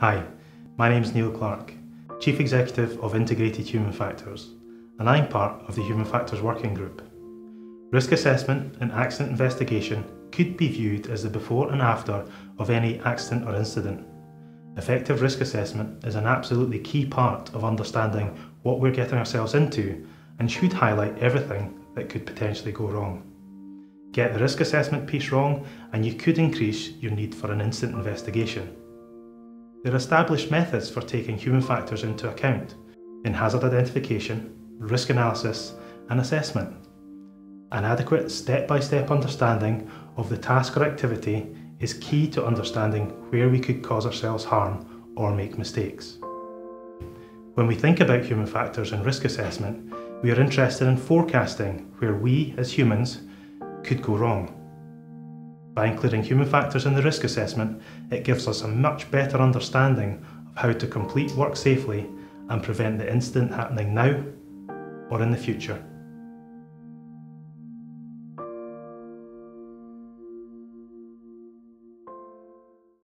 Hi, my name is Neil Clark, Chief Executive of Integrated Human Factors, and I'm part of the Human Factors Working Group. Risk assessment and accident investigation could be viewed as the before and after of any accident or incident. Effective risk assessment is an absolutely key part of understanding what we're getting ourselves into and should highlight everything that could potentially go wrong. Get the risk assessment piece wrong and you could increase your need for an incident investigation. There are established methods for taking human factors into account in hazard identification, risk analysis and assessment. An adequate step-by-step understanding of the task or activity is key to understanding where we could cause ourselves harm or make mistakes. When we think about human factors and risk assessment, we are interested in forecasting where we as humans could go wrong. By including human factors in the risk assessment, it gives us a much better understanding of how to complete work safely and prevent the incident happening now or in the future.